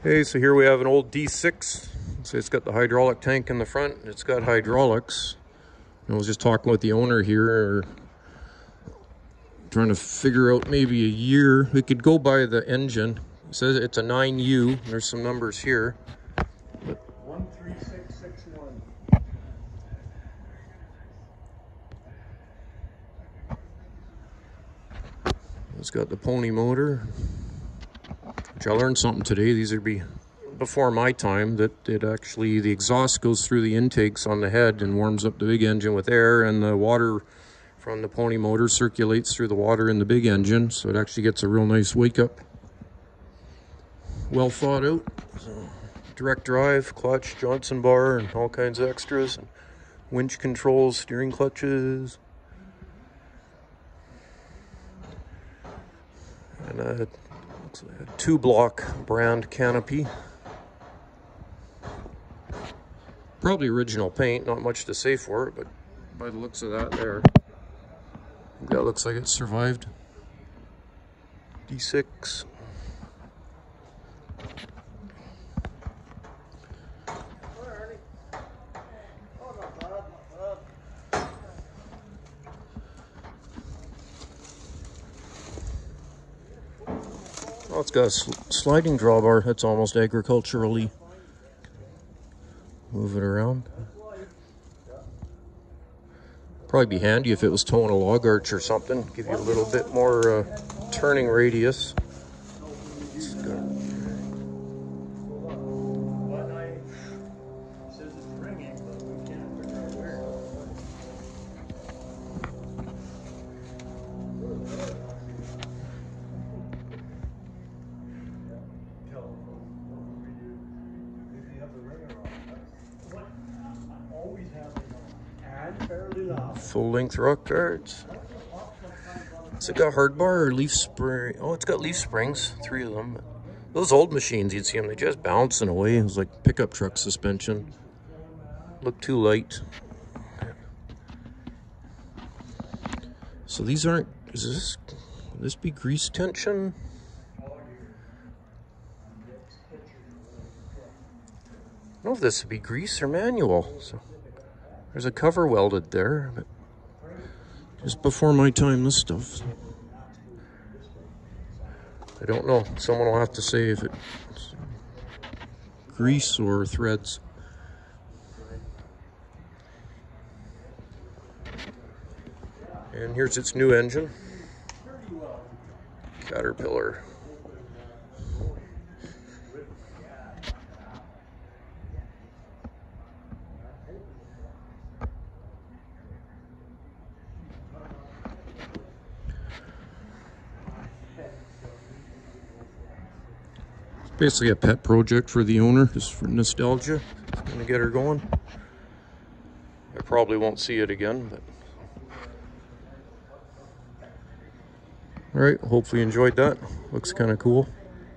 Okay, so here we have an old D6. So it's got the hydraulic tank in the front. It's got hydraulics. I was just talking with the owner here, trying to figure out maybe a year. We could go by the engine. It says it's a 9U. There's some numbers here. 13661. It's got the pony motor. Which I learned something today. These would be before my time that it actually the exhaust goes through the intakes on the head and warms up the big engine with air and the water from the pony motor circulates through the water in the big engine so it actually gets a real nice wake up. Well thought out. So, direct drive clutch johnson bar and all kinds of extras and winch controls steering clutches. And a, a two block brand canopy Probably original paint, not much to say for it, but by the looks of that there, that looks like it survived. D6. Oh, it's got a sl sliding drawbar. That's almost agriculturally move it around. Probably be handy if it was towing a log arch or something. Give you a little bit more uh, turning radius. Full length rock guards. Has it got hard bar or leaf spring? Oh, it's got leaf springs, three of them. Those old machines, you'd see them, they just bouncing away. It was like pickup truck suspension. Look too light. So these aren't, is this, this be grease tension? I don't know if this would be grease or manual. So there's a cover welded there, but just before my time, this stuff. I don't know. Someone will have to say if it's grease or threads. And here's its new engine. Caterpillar. Basically a pet project for the owner, just for nostalgia. Gonna get her going. I probably won't see it again, but. All right, hopefully you enjoyed that. Looks kind of cool.